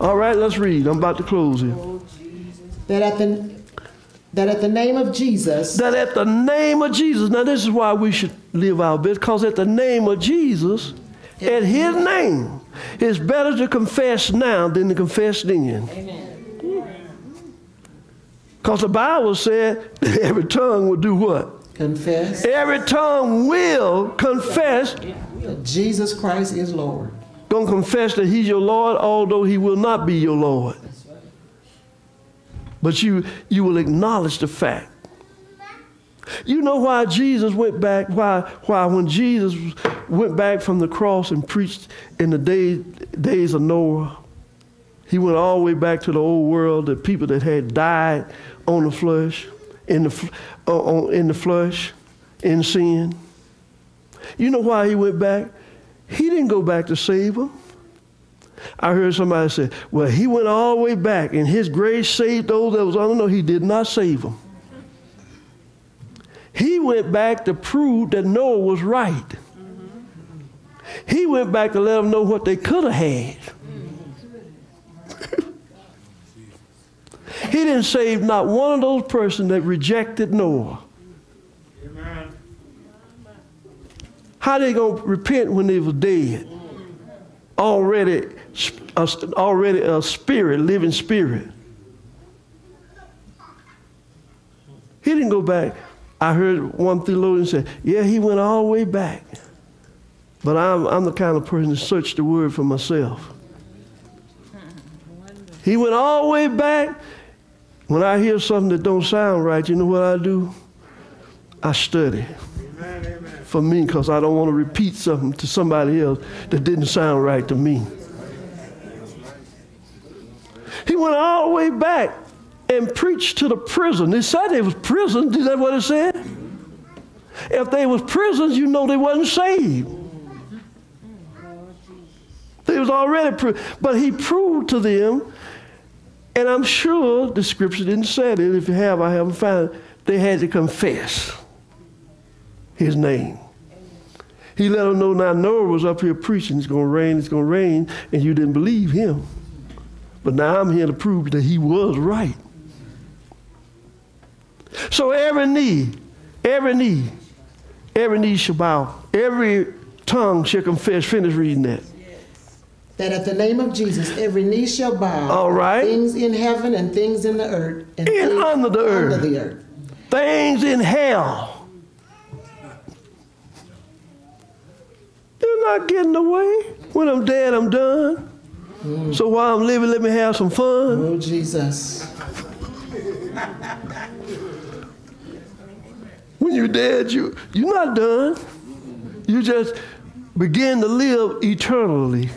All right, let's read. I'm about to close here. That at the that at the name of Jesus, That at the name of Jesus, now this is why we should live our best, because at the name of Jesus, at his name, it's better to confess now than to confess then. Amen. Because the Bible said that every tongue will do what? confess Every tongue will confess, that Jesus Christ is Lord. Gonna confess that he's your Lord, although he will not be your Lord. But you you will acknowledge the fact. You know why Jesus went back, why why when Jesus went back from the cross and preached in the day, days of Noah, he went all the way back to the old world, the people that had died on the flesh, in the, uh, on, in the flesh, in sin. You know why he went back? He didn't go back to save them. I heard somebody say, well, he went all the way back and his grace saved those that was on. No, he did not save them. He went back to prove that Noah was right. He went back to let them know what they could have had. he didn't save not one of those persons that rejected Noah. How they gonna repent when they was dead? Already, a, already a spirit, living spirit. He didn't go back. I heard one theologian say, "Yeah, he went all the way back." But I'm, I'm the kind of person to search the word for myself. He went all the way back. When I hear something that don't sound right, you know what I do? I study for me because I don't want to repeat something to somebody else that didn't sound right to me. He went all the way back and preached to the prison. They said they was prisons. Is that what it said? If they was prisons, you know they wasn't saved. They was already, pri- but he proved to them, and I'm sure the scripture didn't say it. If you have, I haven't found it. They had to confess his name. He let them know now Noah was up here preaching, it's going to rain, it's going to rain, and you didn't believe him. But now I'm here to prove that he was right. So every knee, every knee, every knee shall bow, every tongue shall confess. Finish reading that. That at the name of Jesus, every knee shall bow. All right. Things in heaven and things in the earth. And under the earth. Under the earth. Things in hell. Not getting away. When I'm dead, I'm done. So while I'm living, let me have some fun. Oh, Jesus. When you're dead, you, you're not done. You just begin to live eternally.